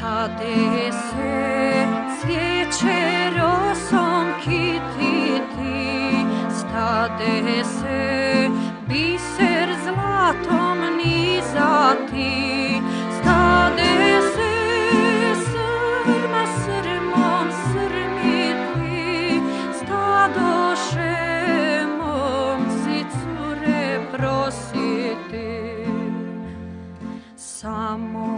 Tade se cvijeće rosom kititi, stade se biser zlatom nizati, stade se srma srmom srmiti, stadoše momci cure prositi. Samo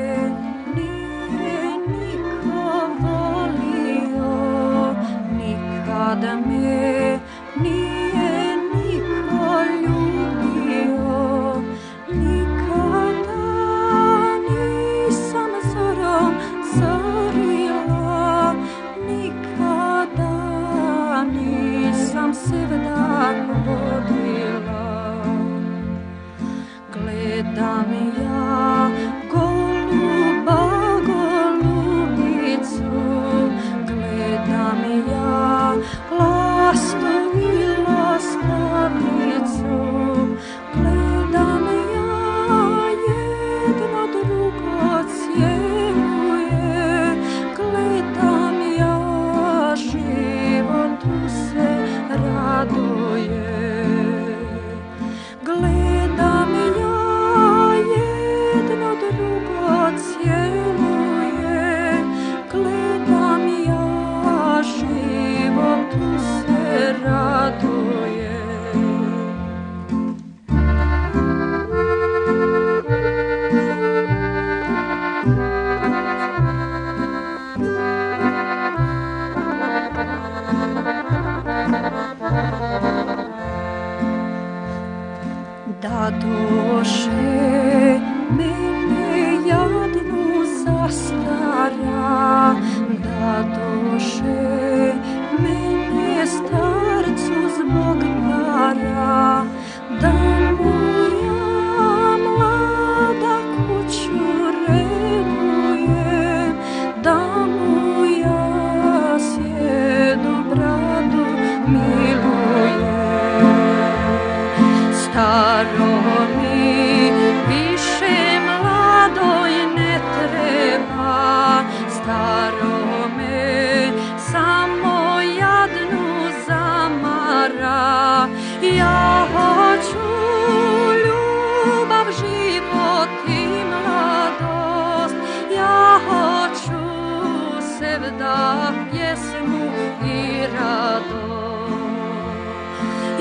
nam seveda hodila. Gledam ja Та души мене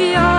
Yeah.